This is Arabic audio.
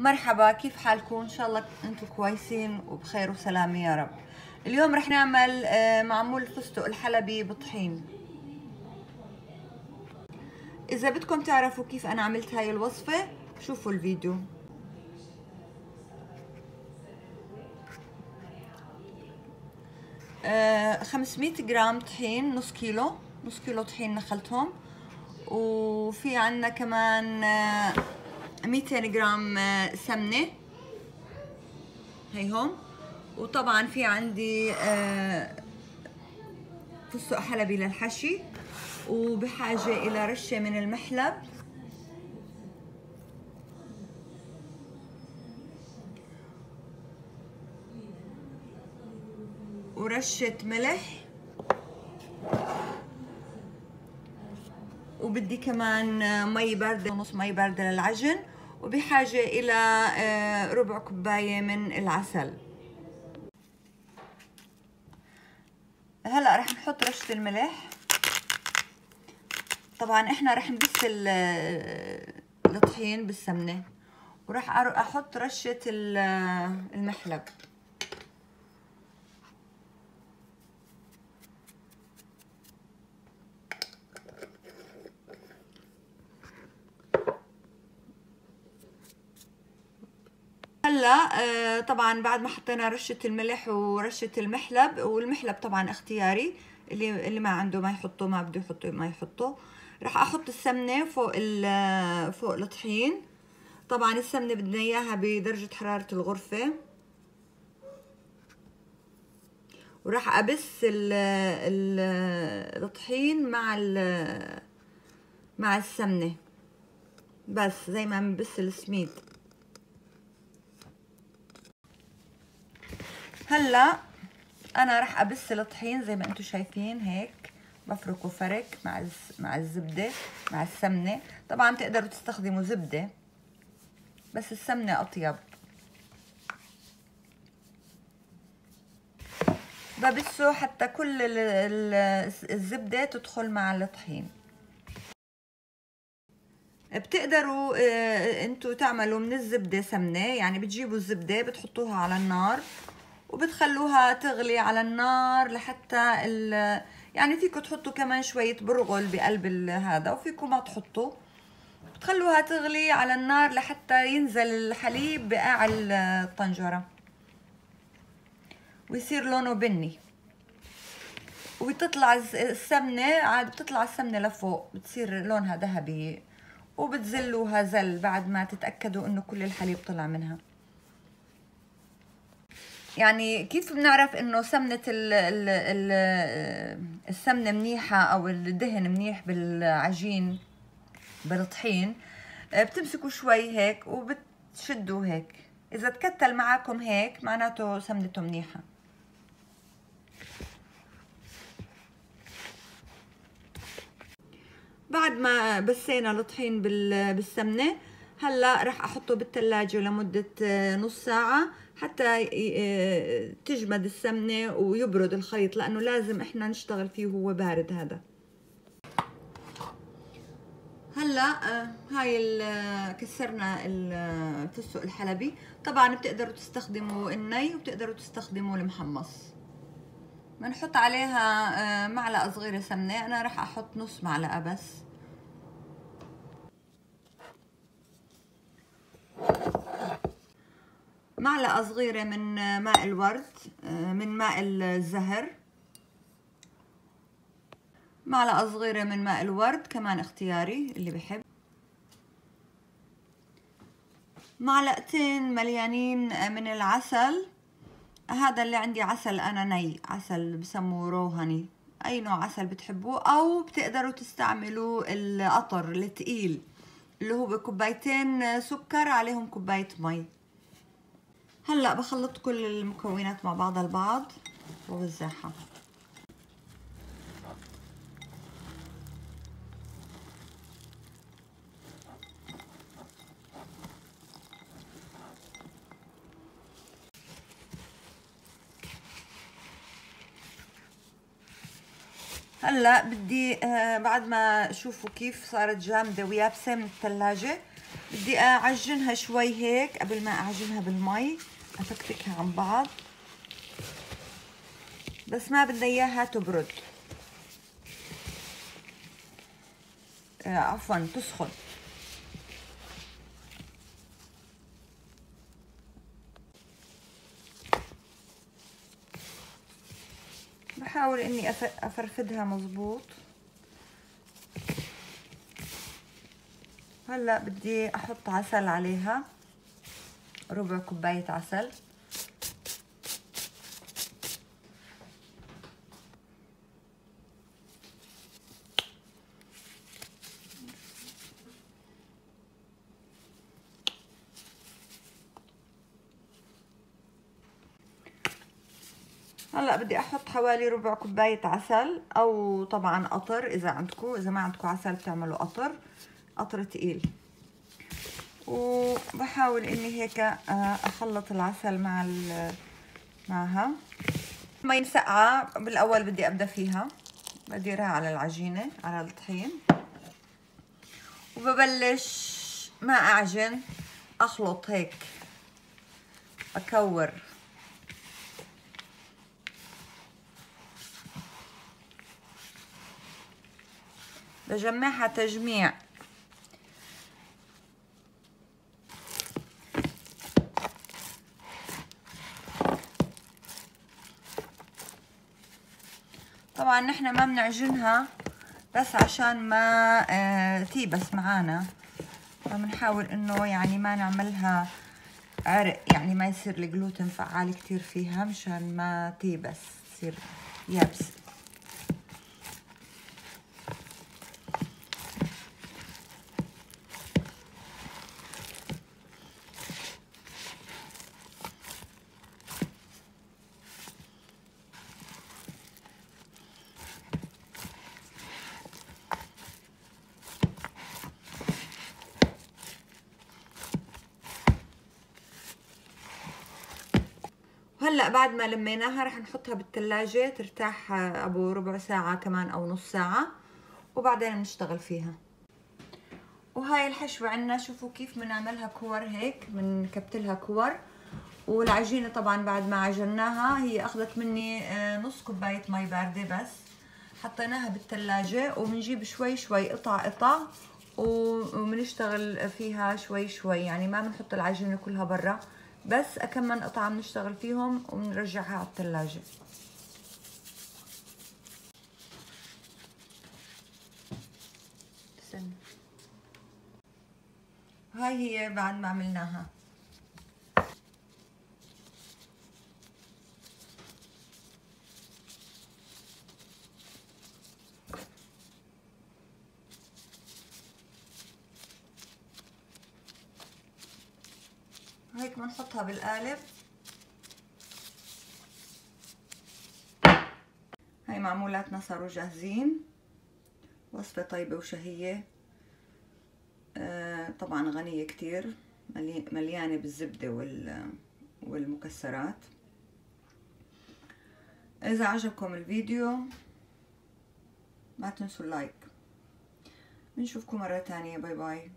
مرحبا كيف حالكم؟ إن شاء الله أنتم كويسين وبخير وسلامة يا رب. اليوم رح نعمل آه، معمول الفستق الحلبي بطحين. إذا بدكم تعرفوا كيف أنا عملت هاي الوصفة شوفوا الفيديو. آه، 500 جرام طحين نص كيلو نص كيلو طحين نخلتهم. وفي عنا كمان آه، 200 جرام آه، سمنة. هيهم وطبعا في عندي آه، فستق حلبي للحشي. وبحاجة إلى رشة من المحلب. ورشة ملح. وبدي كمان مي باردة ونص مي باردة للعجن. وبحاجة إلى آه، ربع كوباية من العسل. هلأ رح نحط رشة الملح. طبعا إحنا رح نبس ال- الطحين بالسمنة وراح أحط رشة ال- المحلب. هلا آه، طبعا بعد ما حطينا رشة الملح ورشة المحلب والمحلب طبعا اختياري اللي اللي ما عنده ما يحطه ما بده يحطه ما يحطه. راح أحط السمنة فوق ال- فوق الطحين. طبعا السمنة بدنا إياها بدرجة حرارة الغرفة. وراح أبس ال- ال- الطحين مع ال- مع السمنة. بس زي ما بنبس السميد. هلا أنا راح أبس الطحين زي ما أنتم شايفين هيك. بفركه فرك مع مع الزبدة مع السمنة. طبعا تقدروا تستخدموا زبدة بس السمنة أطيب. ببسه حتى كل ال- ال- الزبدة تدخل مع الطحين. بتقدروا آه، أنتوا تعملوا من الزبدة سمنة يعني بتجيبوا الزبدة بتحطوها على النار. وبتخلوها تغلي على النار لحتى ال يعني فيكم تحطوا كمان شوية برغل بقلب هذا وفيكم ما تحطوا. بتخلوها تغلي على النار لحتى ينزل الحليب بقاع ال- الطنجرة. ويصير لونه بني. وبتطلع السمنة عاد بتطلع السمنة لفوق بتصير لونها ذهبي. وبتزلوها زل بعد ما تتأكدوا إنه كل الحليب طلع منها. يعني كيف بنعرف إنه سمنة ال ال ال السمنة منيحة أو الدهن منيح بالعجين بالطحين؟ آه، بتمسكوا شوي هيك وبتشدوا هيك. إذا تكتل معاكم هيك معناته سمنته منيحة. بعد ما بسينا الطحين بال- بالسمنة هلأ رح أحطه بالثلاجة لمدة آه، نص ساعة. حتى آه، تجمد السمنة ويبرد الخليط لأنه لازم إحنا نشتغل فيه وهو بارد هذا. هلأ آه، هاي ال- كسرنا ال- الفستق الحلبي. طبعا بتقدروا تستخدموا الني وبتقدروا تستخدموا المحمص. بنحط عليها آه، معلقة صغيرة سمنة أنا رح أحط نص معلقة بس. معلقة صغيرة من ماء الورد آه، من ماء الزهر. معلقة صغيرة من ماء الورد كمان اختياري اللي بحب. معلقتين مليانين من العسل. هذا اللي عندي عسل أنا ني عسل بسموه روهني أي نوع عسل بتحبوه؟ أو بتقدروا تستعملوا القطر الثقيل اللي هو كوبايتين سكر عليهم كوباية مي. هلأ بخلط كل المكونات مع بعضها البعض وبوزعها هلا بدي آه بعد ما شوفوا كيف صارت جامده ويابسه من الثلاجه بدي أعجنها شوي هيك قبل ما أعجنها بالمي افكفكها عن بعض. بس ما بدنا إياها تبرد. آه عفوا تسخن. بحاول إني أفرفدها مزبوط هلأ بدي أحط عسل عليها ربع كوباية عسل. هلا بدي أحط حوالي ربع كوباية عسل أو طبعا قطر إذا عندكم إذا ما عندكم عسل بتعملوا قطر قطر تقيل. وبحاول إني هيك آه، أخلط العسل مع معها. مي مسقعة بالأول بدي أبدأ فيها. بديرها على العجينة على الطحين. وببلش ما أعجن أخلط هيك أكور. بجمعها تجميع. طبعا نحن ما بنعجنها بس عشان ما آه تيبس معانا. فبنحاول إنه يعني ما نعملها عرق يعني ما يصير الجلوتين فعال كتير فيها مشان ما تيبس تصير يابسه هلأ بعد ما لميناها رح نحطها بالثلاجة ترتاح أبو ربع ساعة كمان أو نص ساعة وبعدين نشتغل فيها. وهاي الحشوة عنا شوفوا كيف بنعملها كور هيك بنكبتلها كور. والعجينة طبعا بعد ما عجناها هي أخذت مني آه، نص كوباية مي باردة بس. حطيناها بالثلاجة وبنجيب شوي شوي قطع قطع وبنشتغل فيها شوي شوي. يعني ما بنحط العجينة كلها برا. بس أكمل قطعة بنشتغل فيهم وبنرجعها على الثلاجة هاي هي بعد ما عملناها. هيك بنحطها بالقالب هاي معمولاتنا صاروا جاهزين. وصفة طيبة وشهية. آه طبعا غنية كتير مليانة بالزبدة والمكسرات. إذا عجبكم الفيديو ما تنسوا ال like. بنشوفكم مرة تانية. bye bye.